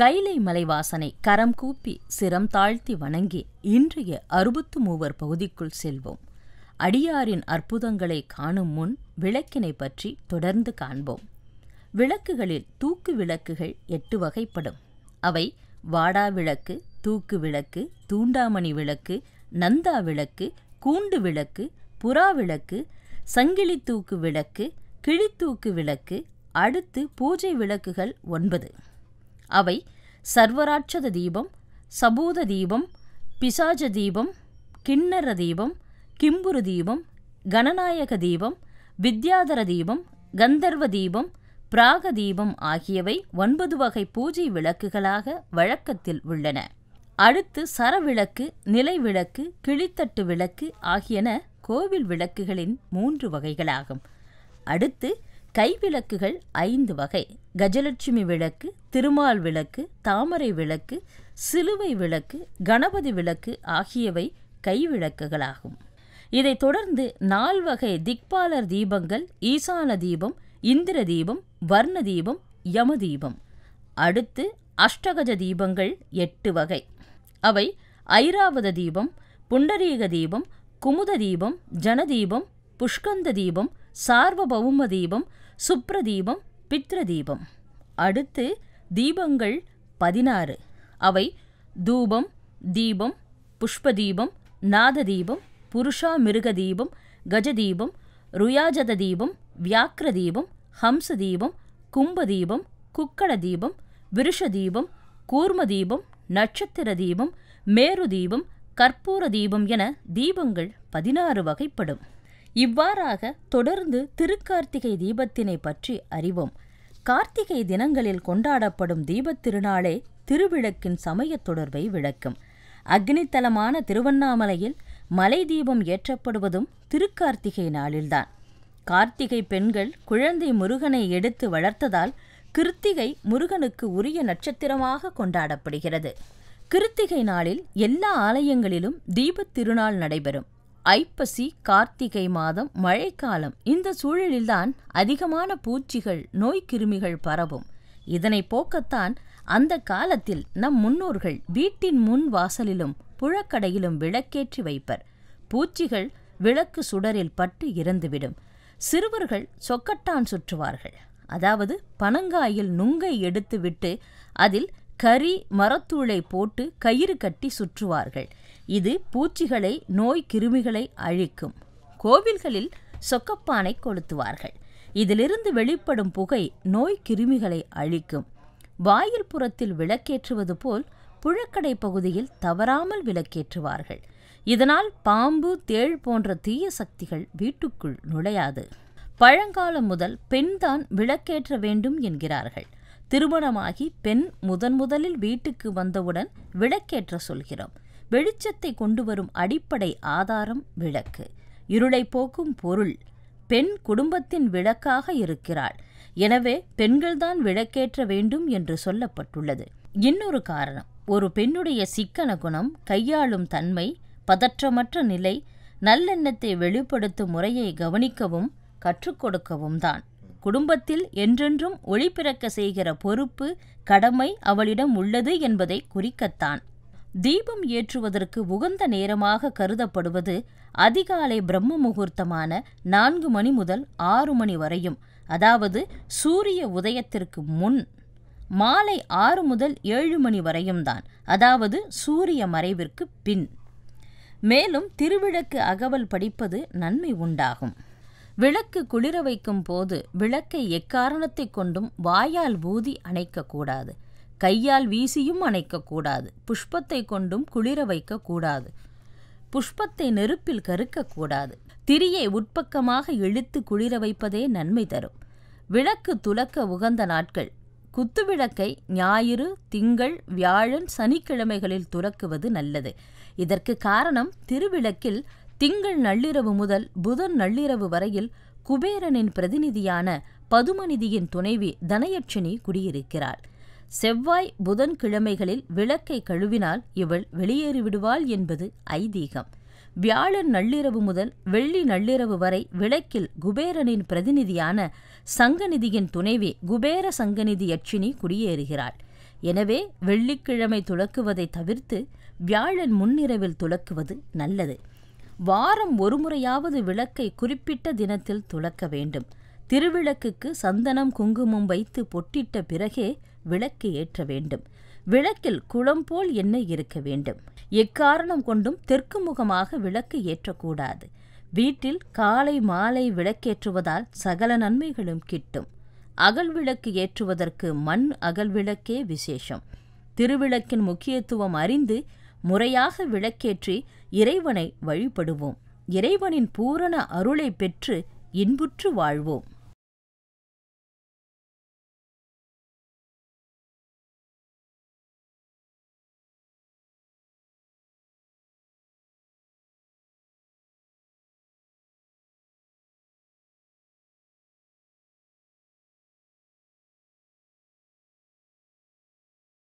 கைலை மலைவாசனை கரம் கூப்பி சிரம் தாழ்த்தி வணங்கி இன்றைய அறுபத்து மூவர் பகுதிக்குள் செல்வோம். அடியாரின் அற்புதங்களை காணும் முன் விளக்கினை பற்றி தொடர்ந்து காண்போம். விளக்குகளில் தூக்கு விளக்குகள் எட்டு வகைப்படும். அவை வாடா விளக்கு தூக்கு விளக்கு தூண்டாமணி விளக்கு நந்தா விளக்கு கூண்டு விளக்கு புறா விளக்கு சங்கிலி தூக்கு விளக்கு கிழித்தூக்கு விளக்கு அடுத்து பூஜை விளக்குகள் ஒன்பது. அவை சர்வராட்சத தீபம் சபூத தீபம் பிசாஜ தீபம் கிண்ணற தீபம் கிம்புரு தீபம் கணநாயக தீபம் வித்யாதர தீபம் கந்தர்வ தீபம் பிராக தீபம் ஆகியவை ஒன்பது வகை பூஜை விளக்குகளாக வழக்கத்தில் உள்ளன. அடுத்து சரவிளக்கு நிலை விளக்கு கிளித்தட்டு விளக்கு ஆகியன கோவில் விளக்குகளின் மூன்று வகைகளாகும். அடுத்து கைவிளக்குகள் ஐந்து வகை. கஜலட்சுமி விளக்கு திருமால் விளக்கு தாமரை விளக்கு சிலுவை விளக்கு கணபதி விளக்கு ஆகியவை கைவிளக்குகளாகும். இதைத் தொடர்ந்து நால்வகை திக்பாலர் தீபங்கள் ஈசான தீபம் இந்திர தீபம் வர்ண தீபம் யம தீபம். அடுத்து அஷ்டகஜ தீபங்கள் எட்டு வகை. அவை ஐராவத தீபம் புண்டரீக தீபம் குமுத தீபம் ஜனதீபம் புஷ்கந்த தீபம் சார்வபௌம தீபம் சுப்ரதீபம் பித்ரதீபம். அடுத்து தீபங்கள் பதினாறு. அவை தூபம் தீபம் புஷ்பதீபம் நாததீபம் புருஷா மிருக தீபம் கஜதீபம் ருயாஜத தீபம் வியாக்கிர தீபம் ஹம்ச தீபம் கும்ப தீபம் குக்கட தீபம் விருஷ தீபம் கூர்ம தீபம் நட்சத்திர தீபம் மேரு தீபம் கற்பூர தீபம் என தீபங்கள் பதினாறு வகைப்படும். இவ்வாறாக தொடர்ந்து திருக்கார்த்திகை தீபத்தினை பற்றி அறிவோம். கார்த்திகை தினங்களில் கொண்டாடப்படும் தீபத் திருநாளே திருவிளக்கின் சமயத் தொடர்பை விளக்கும். அக்னித்தலமான திருவண்ணாமலையில் மலை தீபம் ஏற்றப்படுவதும் திருக்கார்த்திகை நாளில்தான். கார்த்திகை பெண்கள் குழந்தை முருகனை எடுத்து வளர்த்ததால் கிருத்திகை முருகனுக்கு உரிய நட்சத்திரமாக கொண்டாடப்படுகிறது. கிருத்திகை நாளில் எல்லா ஆலயங்களிலும் தீபத் திருநாள் நடைபெறும். ஐப்பசி கார்த்திகை மாதம் மழைக்காலம். இந்த சூழலில்தான் அதிகமான பூச்சிகள் நோய்க்கிருமிகள் பரவும். இதனை போக்கத்தான் அந்த காலத்தில் நம் முன்னோர்கள் வீட்டின் முன் வாசலிலும் புழக்கடையிலும் விளக்கேற்றி வைப்பர். பூச்சிகள் விளக்கு சுடரில் பட்டு இறந்துவிடும். சிறுவர்கள் சொக்கட்டான் சுற்றுவார்கள். அதாவது பனங்காயில் நுங்கை எடுத்துவிட்டு அதில் கரி மரத்தூளை போட்டு கயிறு கட்டி சுற்றுவார்கள். இது பூச்சிகளை நோய் கிருமிகளை அழிக்கும். கோவில்களில் சொக்கப்பானை கொளுத்துவார்கள். இதிலிருந்து வெளிப்படும் புகை நோய் கிருமிகளை அழிக்கும். வாயில் புறத்தில் விளக்கேற்றுவது போல் புழக்கடை பகுதியில் தவறாமல் விளக்கேற்றுவார்கள். இதனால் பாம்பு தேள் போன்ற தீய சக்திகள் வீட்டுக்குள் நுழையாது. பழங்காலம் முதல் பெண்தான் விளக்கேற்ற வேண்டும் என்கிறார்கள். திருமணமாகி பெண் முதன் முதலில் வீட்டுக்கு வந்தவுடன் விளக்கேற்ற சொல்கிறோம். வெளிச்சத்தை கொண்டு வரும் அடிப்படை ஆதாரம் விளக்கு. இருளை போக்கும் பொருள். பெண் குடும்பத்தின் விளக்காக இருக்கிறாள். எனவே பெண்கள்தான் விளக்கேற்ற வேண்டும் என்று சொல்லப்பட்டுள்ளது. இன்னொரு காரணம். ஒரு பெண்ணுடைய சிக்கன குணம் கையாளும் தன்மை பதற்றமற்ற நிலை நல்லெண்ணத்தை வெளிப்படுத்தும் முறையை கவனிக்கவும் கற்றுக் கொடுக்கவும் தான். குடும்பத்தில் என்றென்றும் ஒளிபிறக்க செய்கிற பொறுப்பு கடமை அவளிடம் உள்ளது என்பதை குறிக்கத்தான். தீபம் ஏற்றுவதற்கு உகந்த நேரமாக கருதப்படுவது அதிகாலை பிரம்ம முகூர்த்தமான நான்கு மணி முதல் ஆறு மணி வரையும். அதாவது சூரிய உதயத்திற்கு முன் மாலை ஆறு முதல் ஏழு மணி வரையும் தான். அதாவது சூரிய மறைவிற்கு பின். மேலும் திருவிளக்கு அகவல் படிப்பது நன்மை உண்டாகும். விளக்கு குளிர வைக்கும் போது விளக்கை எக்காரணத்தை கொண்டும் வாயால் ஊதி அணைக்கக்கூடாது கையால் வீசியும் அணைக்கக்கூடாது. புஷ்பத்தை கொண்டும் குளிர வைக்கக்கூடாது. புஷ்பத்தை நெருப்பில் கருக்கக்கூடாது. திரியை உட்பக்கமாக இழுத்து குளிர வைப்பதே நன்மை தரும். விளக்கு துலக்க உகந்த நாட்கள். குத்துவிளக்கை ஞாயிறு திங்கள் வியாழன் சனிக்கிழமைகளில் துறக்குவது நல்லது. இதற்கு காரணம் திருவிளக்கில் திங்கள் நள்ளிரவு முதல் புதன் நள்ளிரவு வரையில் குபேரனின் பிரதிநிதியான பதுமநிதியின் துணைவி தனயட்சணி குடியிருக்கிறாள். செவ்வாய் புதன் கிழமைகளில் விளக்கை கழுவினால் இவள் வெளியேறிவிடுவாள் என்பது ஐதீகம். வியாழன் நள்ளிரவு முதல் வெள்ளி நள்ளிரவு வரை விளக்கில் குபேரனின் பிரதிநிதியான சங்கநிதியின் துணைவி குபேர சங்கநிதி யட்சினி குடியேறுகிறாள். எனவே வெள்ளிக்கிழமை துளக்குவதை தவிர்த்து வியாழன் முன்னிரவில் துளக்குவது நல்லது. வாரம் ஒருமுறையாவது விளக்கை குறிப்பிட்ட தினத்தில் துளக்க வேண்டும். திருவிளக்குக்கு சந்தனம் குங்குமம் வைத்து பொட்டிட்ட பிறகே விளக்கு ஏற்ற வேண்டும். விளக்கில் குளம் போல் எண்ணெய் இருக்க வேண்டும். எக்காரணம் கொண்டும் தெற்கு முகமாக விளக்கு ஏற்றக்கூடாது. வீட்டில் காலை மாலை விளக்கேற்றுவதால் சகல நன்மைகளும் கிட்டும். அகல் விளக்கு ஏற்றுவதற்கு மண் அகல் விளக்கே விசேஷம். திருவிளக்கின் முக்கியத்துவம் அறிந்து முறையாக விளக்கேற்றி இறைவனை வழிபடுவோம். இறைவனின் பூரண அருளை பெற்று இன்புற்று வாழ்வோம்.